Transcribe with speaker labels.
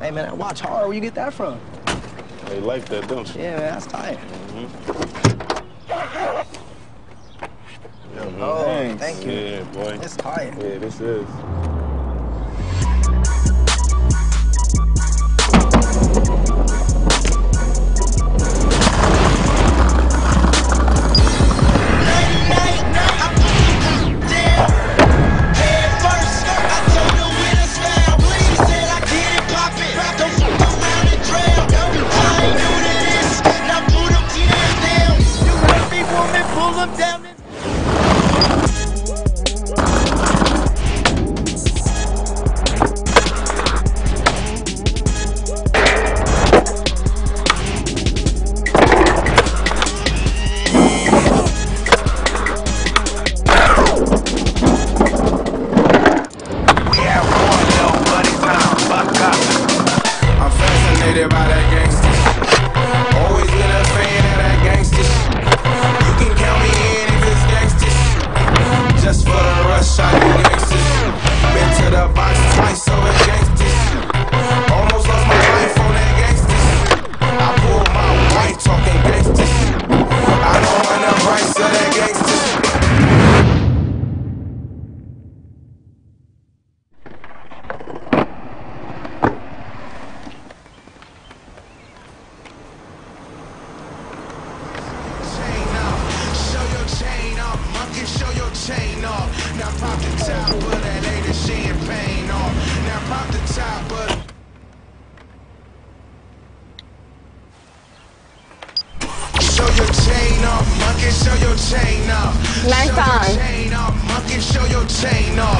Speaker 1: Hey, man, that watch hard. Where you get that from?
Speaker 2: They like that, don't you?
Speaker 1: Yeah, man, that's tight. Mm-hmm. Oh,
Speaker 2: Thanks.
Speaker 1: thank you.
Speaker 2: Yeah, boy.
Speaker 1: It's tight.
Speaker 2: Yeah, this is.
Speaker 3: Fascinated chain off. Now pop the top of that lady champagne off. Now pop the top of Show your chain off, monkey, show your chain off.
Speaker 4: Nice
Speaker 3: show your chain off, monkey, show your chain off.